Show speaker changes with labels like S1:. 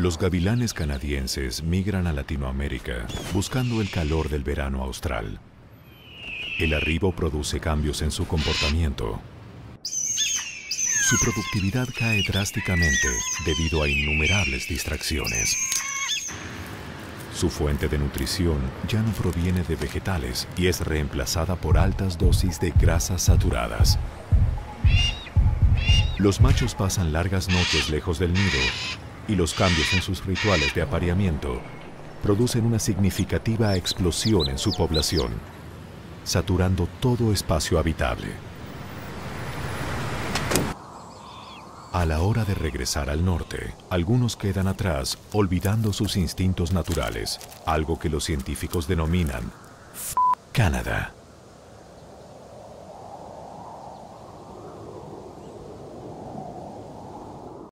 S1: Los gavilanes canadienses migran a Latinoamérica buscando el calor del verano austral. El arribo produce cambios en su comportamiento. Su productividad cae drásticamente debido a innumerables distracciones. Su fuente de nutrición ya no proviene de vegetales y es reemplazada por altas dosis de grasas saturadas. Los machos pasan largas noches lejos del nido y los cambios en sus rituales de apareamiento producen una significativa explosión en su población, saturando todo espacio habitable. A la hora de regresar al norte, algunos quedan atrás olvidando sus instintos naturales, algo que los científicos denominan Canadá.